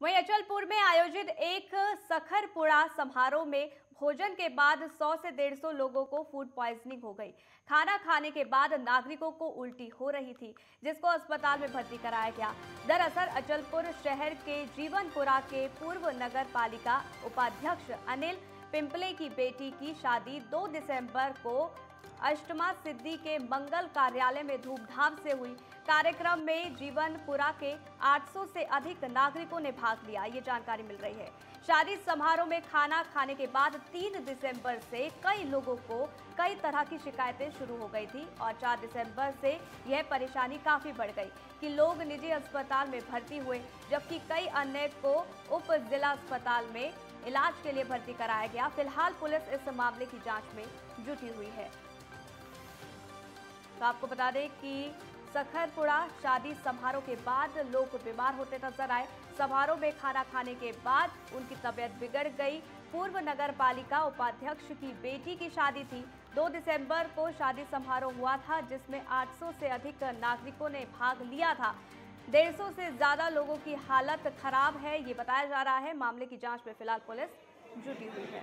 वहीं अचलपुर में आयोजित एक सखरपुड़ा समारोह में भोजन के बाद 100 से 150 लोगों को फ़ूड पॉइजनिंग हो गई। खाना खाने के बाद नागरिकों को उल्टी हो रही थी, जिसको अस्पताल में भर्ती कराया गया। दरअसल अचलपुर शहर के जीवनपुरा के पूर्व नगर पालिका उपाध्यक्ष अनिल पिंपले की बेटी की शादी 2 दिसंबर को अष्टमा सिद्धि के मंगल कार्यालय में धूमधाम से हुई। कार्यक्रम में जीवनपुरा के 800 से अधिक नागरिकों ने भाग लिया। ये जानकारी मिल रही है। शादी समारोह में खाना खाने के बाद 3 दिसंबर से कई लोगों को कई तरह की शिकायतें शुरू हो गई थी और 4 दिसंबर से यह परेशानी काफ़ी बढ़ गई कि लोग निजी अस्पताल में भर्ती हुए, जबकि कई अन्य को उप जिला अस्पताल में इलाज के लिए भर्ती कराया गया। फ़िलहाल पुलिस इस मामले की जाँच में जुटी हुई है। तो आपको बता दें कि सखरपुड़ा शादी समारोह के बाद लोग बीमार होते नज़र आए। समारोह में खाना खाने के बाद उनकी तबीयत बिगड़ गई। पूर्व नगर पालिका उपाध्यक्ष की बेटी की शादी थी। 2 दिसंबर को शादी समारोह हुआ था, जिसमें 800 से अधिक नागरिकों ने भाग लिया था। डेढ़ सौ से ज़्यादा लोगों की हालत खराब है, ये बताया जा रहा है। मामले की जाँच में फ़िलहाल पुलिस जुटी हुई है।